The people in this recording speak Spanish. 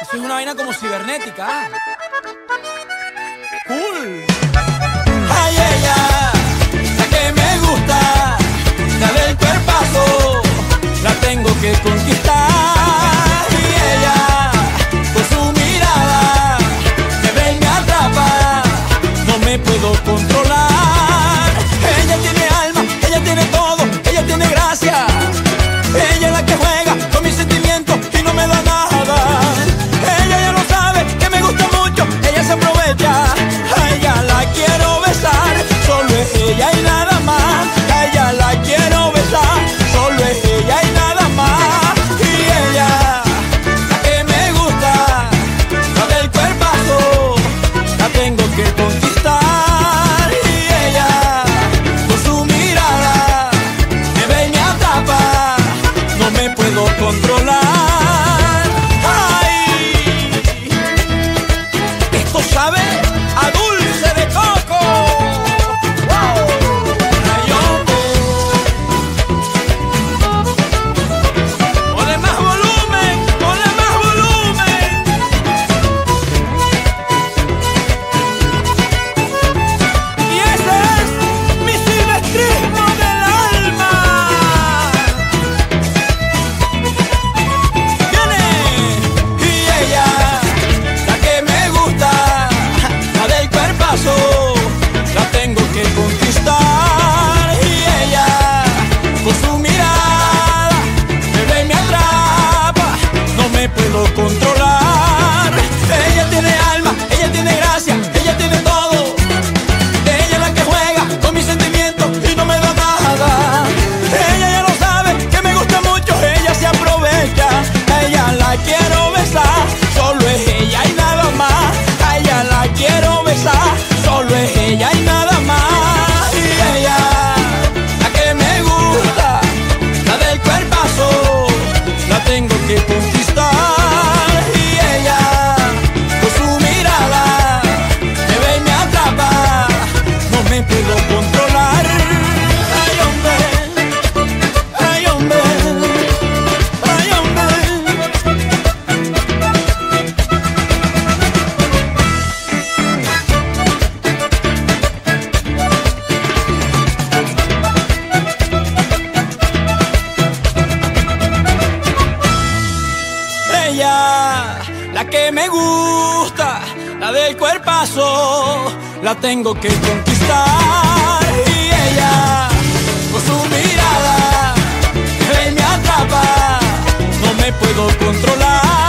Eso es una vaina como cibernética. que me gusta, la del cuerpazo, la tengo que conquistar. Y ella, con su mirada, él me atrapa, no me puedo controlar.